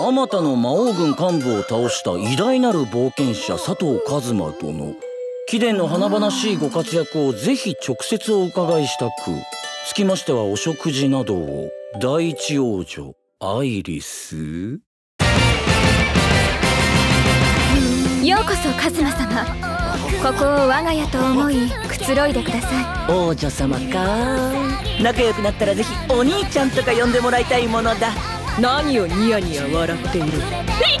あまたの魔王軍幹部を倒した偉大なる冒険者佐藤一馬殿。貴殿の華々しいご活躍をぜひ直接お伺いしたく。つきましてはお食事などを。第一王女アイリス。ようこそカズマ様。ここを我が家と思いくつろいでください。王女様か。仲良くなったらぜひお兄ちゃんとか呼んでもらいたいものだ何をニヤニヤ笑っている？い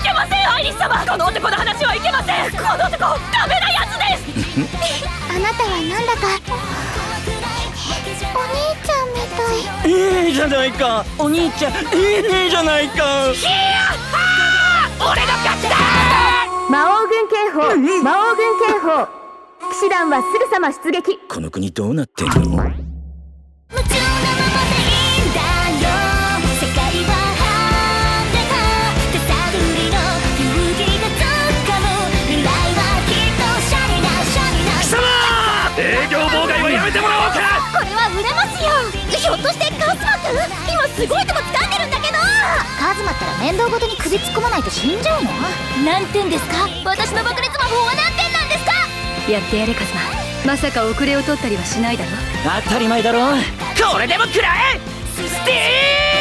けませんアイリス様。この男の話はいけません。この男ダメなやつです。あなたはなんだか？お兄ちゃんみたい。ええじゃないか。お兄ちゃんええじゃないかヒヤ俺の勝ちだ魔王軍警報。魔王軍警報。騎士団はすぐさま出撃。この国どうなってんの？ひょっとしてカズマくん？今すごいとこ掴んでるんだけど。カズマったら面倒ごとに首突っ込まないと死んじゃうの何点ですか？私の爆裂魔法は何点なんですか？やってやれカズマ。まさか遅れを取ったりはしないだろ。当たり前だろ。これでも食らえ！スティー